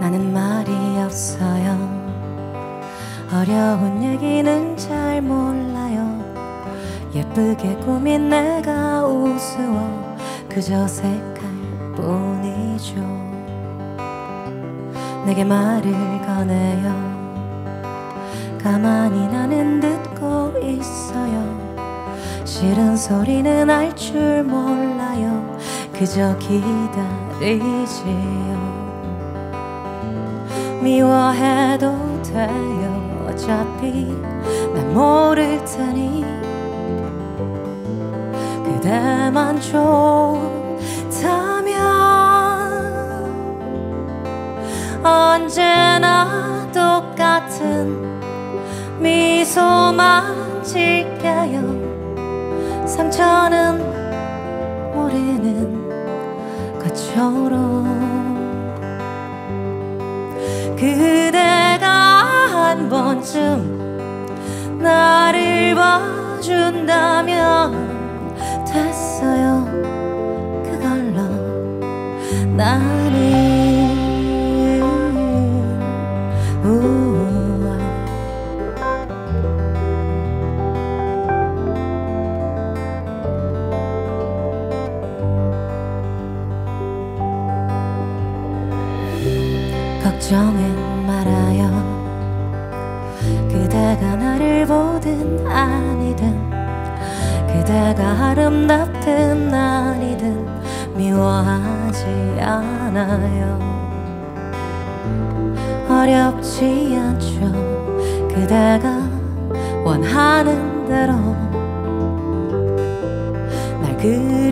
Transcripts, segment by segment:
나는 말이 없어요. 어려운 얘기는 잘 몰라요. 예쁘게 꾸민 내가 우스워 그저 색깔 뿐이죠. 내게 말을 꺼내요. 가만히 나는 듣고 있어요. 싫은 소리는 알 줄 몰라요. 그저 기다리지요 미워해도 돼요. 어차피 난 모를 테니. 그대만 좋다면 언제나 똑같은 미소만 질게요. 상처는 모르는 것처럼 그대가 한 번쯤 나를 봐준다면 됐어요. 그걸로 나는 걱정은 말아요. 그대가 나를 보든 아니든 그대가 아름답든 아니든 미워하지 않아요. 어렵지 않죠. 그대가 원하는 대로 날 그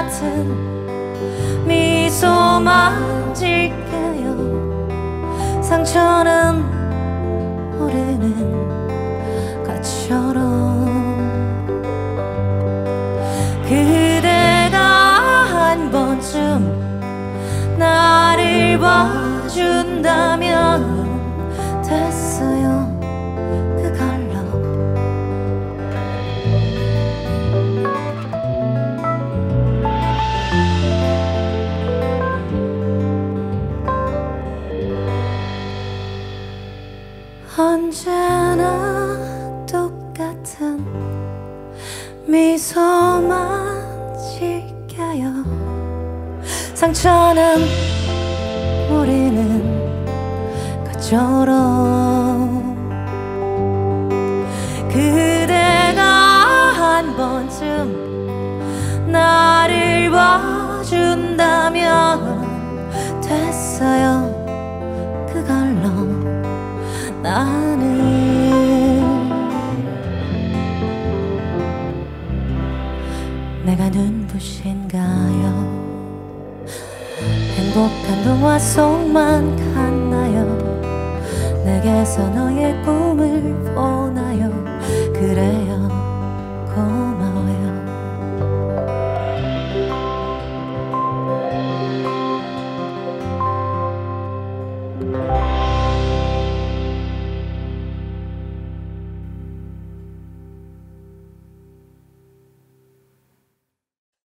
같은 미소만 질게요. 상처는 모르는 것처럼 그대가 한 번쯤 나를 봐준다 언제나 똑같은 미소만 질게요. 상처는 모르는 것처럼 그대가 한 번쯤 나를 봐준다면 됐어요 나는 내가 눈부신가요? 행복한 동화 속만 갔나요? 내게서 너의 꿈을 보나요? 그래요